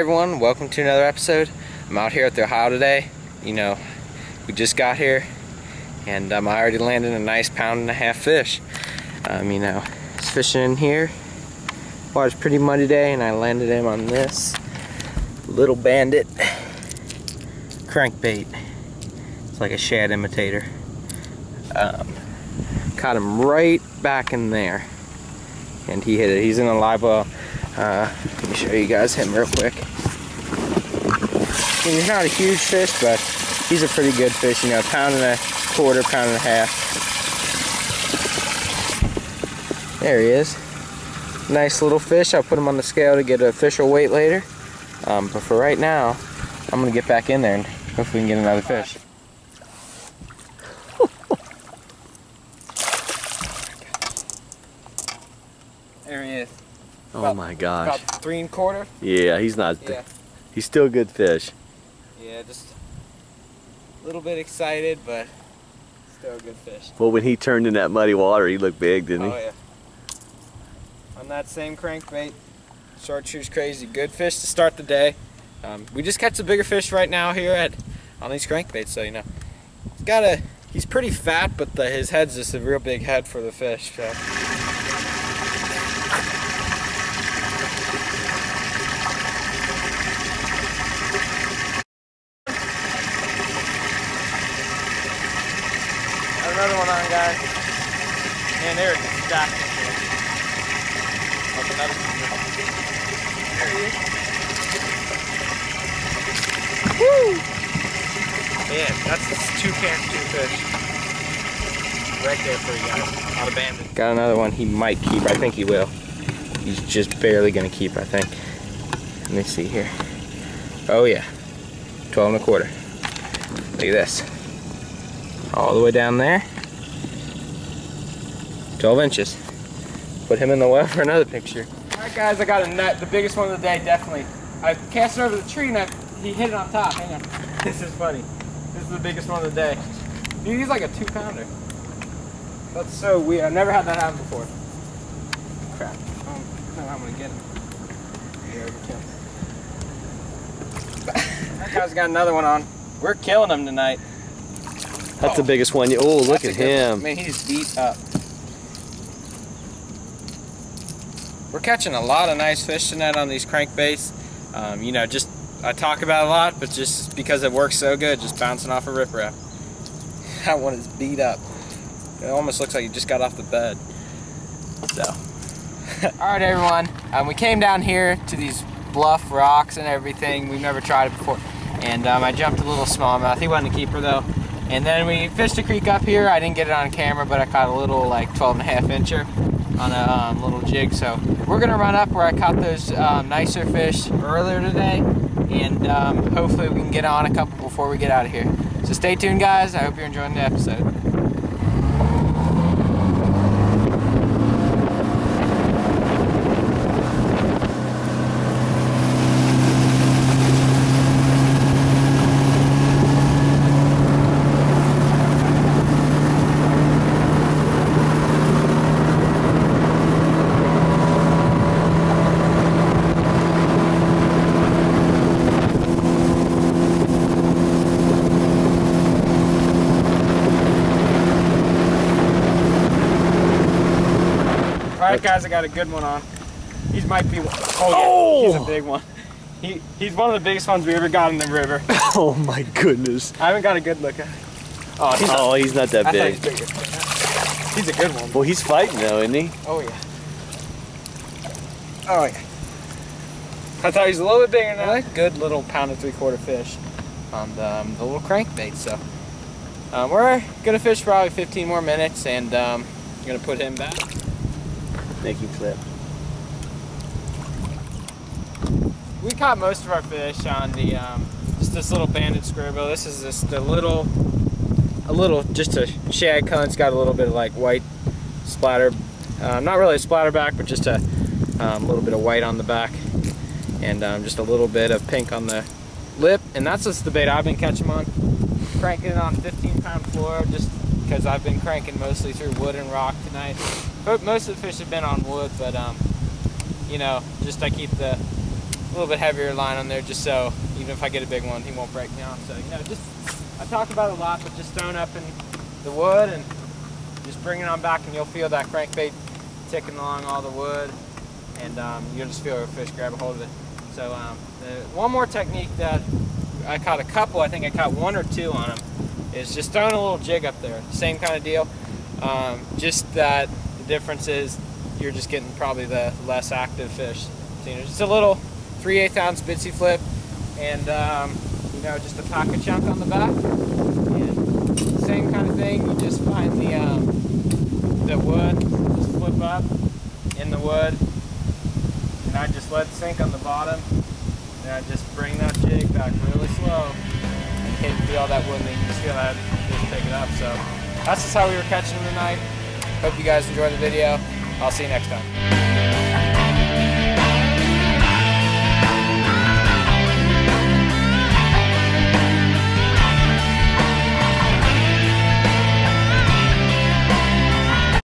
Everyone, welcome to another episode. I'm out here at the Ohio today. You know, we just got here and um, I already landed a nice pound and a half fish. Um, you know, it's fishing in here. Water's pretty muddy day and I landed him on this little bandit crankbait. It's like a shad imitator. Um, caught him right back in there and he hit it. He's in a live well. Uh, let me show you guys him real quick. He's not a huge fish, but he's a pretty good fish. You know, pound and a quarter, pound and a half. There he is. Nice little fish. I'll put him on the scale to get an official weight later. Um, but for right now, I'm gonna get back in there and hopefully we can get another fish. there he is. Oh About- my gosh. About three and a quarter. Yeah, he's not. Yeah. He's still a good fish. Yeah, just a little bit excited, but still a good fish. Well, when he turned in that muddy water, he looked big, didn't he? Oh yeah. On that same crankbait, chartreuse crazy, good fish to start the day. Um, we just catch the bigger fish right now here at on these crankbaits, so you know he's got a he's pretty fat, but the, his head's just a real big head for the fish. So. Another one on, guys. Man, they're stacked. Up another There he is. Woo! Man, that's two cans, two fish. Right there for you guys. Not abandoned. Got another one he might keep. I think he will. He's just barely gonna keep, I think. Let me see here. Oh yeah. 12 and a quarter. Look at this all the way down there 12 inches. Put him in the well for another picture. All right guys i got a nut the biggest one of the day definitely. I cast it over the tree and I, he hit it on top hang on. This is funny. This is the biggest one of the day. Dude he's like a two pounder that's so weird. I've never had that happen before. Crap. Oh, I don't know how i'm gonna get him. That guy's got another one on. We're killing him tonight. That's the biggest one. you- Oh, look That's at good one. him. Man, he's beat up. We're catching a lot of nice fish tonight on these crankbaits. Um, you know, just I talk about a lot, but just because it works so good, just bouncing off a riprap. That one is beat up. It almost looks like you just got off the bed. So. All right, everyone. Um, we came down here to these bluff rocks and everything. We've never tried it before. And um, I jumped a little smallmouth. He wasn't a keeper though. And then we fished a creek up here. I didn't get it on camera, but I caught a little like 12 and a half incher on a um, little jig. So we're gonna run up where I caught those um, nicer fish earlier today. And um, hopefully we can get on a couple before we get out of here. So stay tuned guys. I hope you're enjoying the episode. All right, guys, I got a good one on. He might be. Oh, yeah, he's a big one. He he's one of the biggest ones we ever got in the river. Oh my goodness. I haven't got a good look at. it. Oh, he's, Oh, he's not that I big. he's bigger. He's a good one. Well, he's fighting though, isn't he? Oh yeah. Oh yeah. I thought he was a little bit bigger than that. Good little pound and three quarter fish on the, um, the little crankbait. So um, we're gonna fish probably 15 more minutes, and um, I'm gonna put him back. Make flip. We caught most of our fish on the um, just this little bandit squirrel. This is just a little, a little, just a shad cunt. It's got a little bit of like white splatter, uh, not really a splatter back, but just a um, little bit of white on the back, and um, just a little bit of pink on the lip. And that's just the bait I've been catching on. Cranking it on 15 pound fluoro, just because I've been cranking mostly through wood and rock tonight. Most of the fish have been on wood, but um, you know, just I keep the a little bit heavier line on there just so even if I get a big one, he won't break me off. So, you know, just, I talk about a lot, but just throwing up in the wood and just bring it on back and you'll feel that crankbait ticking along all the wood and um, you'll just feel a fish grab a hold of it. So um, the, one more technique that I caught a couple, I think I caught one or two on them, is just throwing a little jig up there. Same kind of deal, um, just that difference is you're just getting probably the less active fish. So, you know, just a little 3 8 ounce bitsy flip and um, you know just a Paca Chunk on the back. And same kind of thing, you just find the, um, the wood, just flip up in the wood and I just let sink on the bottom and I just bring that jig back really slow and hit feel that wood and you just feel that just pick it up. So that's just how we were catching them tonight. Hope you guys enjoyed the video. I'll see you next time.